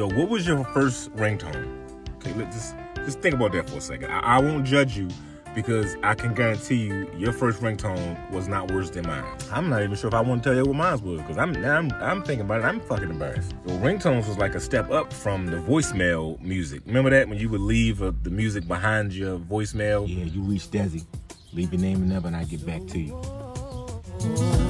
Yo, what was your first ringtone? Okay, let's just just think about that for a second. I, I won't judge you because I can guarantee you your first ringtone was not worse than mine. I'm not even sure if I want to tell you what mine was because I'm, I'm I'm thinking about it. I'm fucking embarrassed. Well, ringtones was like a step up from the voicemail music. Remember that when you would leave uh, the music behind your voicemail? Yeah, you reach Desi. Leave your name and number and I get back to you.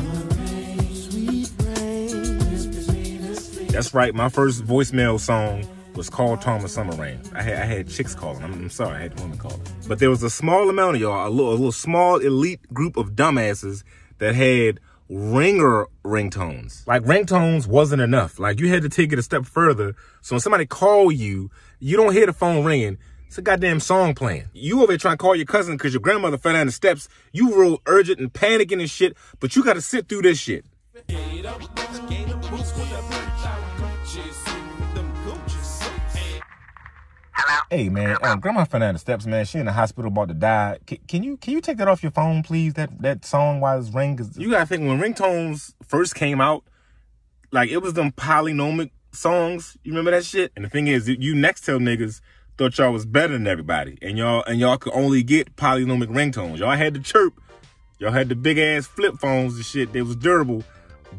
That's right. My first voicemail song was called Thomas Summer Rain. I had, I had chicks calling. I'm, I'm, sorry, I had women calling. But there was a small amount of y'all, a little, a little small elite group of dumbasses that had ringer ringtones. Like ringtones wasn't enough. Like you had to take it a step further. So when somebody call you, you don't hear the phone ringing. It's a goddamn song playing. You over there trying to call your cousin because your grandmother fell down the steps. You real urgent and panicking and shit, but you got to sit through this shit. Hey man, um, Grandma the steps, man. She in the hospital about to die. Can, can, you can you take that off your phone, please? That that song while it's ring. Cause you gotta think when ringtones first came out, like it was them polynomic songs. You remember that shit? And the thing is, you Nextel niggas thought y'all was better than everybody, and y'all and y'all could only get polynomic ringtones. Y'all had the chirp, y'all had the big ass flip phones and shit. They was durable.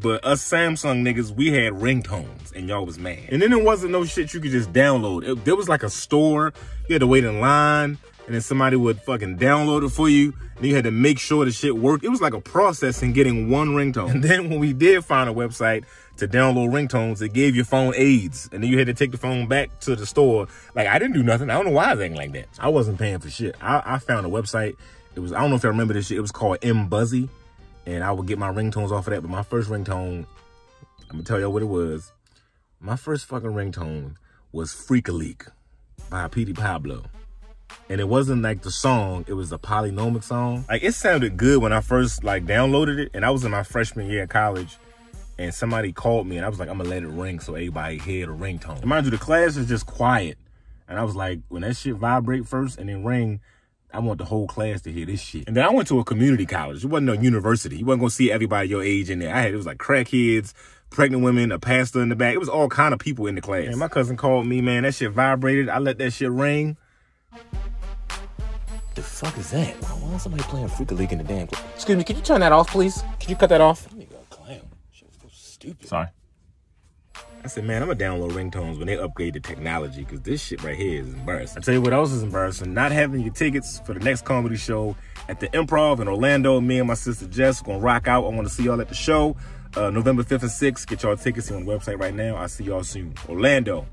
But us Samsung niggas, we had ringtones and y'all was mad. And then it wasn't no shit you could just download. It, there was like a store. You had to wait in line and then somebody would fucking download it for you. And you had to make sure the shit worked. It was like a process in getting one ringtone. And then when we did find a website to download ringtones, it gave your phone AIDS. And then you had to take the phone back to the store. Like, I didn't do nothing. I don't know why I was acting like that. I wasn't paying for shit. I, I found a website. It was, I don't know if I remember this shit. It was called MBuzzy and I would get my ringtones off of that. But my first ringtone, I'm gonna tell y'all what it was. My first fucking ringtone was Freak a Leak by Petey Pablo. And it wasn't like the song, it was a polynomic song. Like it sounded good when I first like downloaded it. And I was in my freshman year of college. And somebody called me and I was like, I'm gonna let it ring so everybody hear the ringtone. And mind you, the class is just quiet. And I was like, when that shit vibrate first and then ring, I want the whole class to hear this shit. And then I went to a community college. It wasn't a university. You wasn't gonna see everybody your age in there. I had it was like crackheads, pregnant women, a pastor in the back. It was all kind of people in the class. And my cousin called me, man. That shit vibrated. I let that shit ring. The fuck is that? Why is somebody playing Freak a Leak in the damn? Excuse me, can you turn that off, please? Can you cut that off? Nigga, clown. Shit was so stupid. Sorry. I said, man, I'm gonna download ringtones when they upgrade the technology because this shit right here is embarrassing. I tell you what else is embarrassing: not having your tickets for the next comedy show at the Improv in Orlando. Me and my sister Jess gonna rock out. I want to see y'all at the show, uh, November 5th and 6th. Get y'all tickets on the website right now. I'll see y'all soon. Orlando.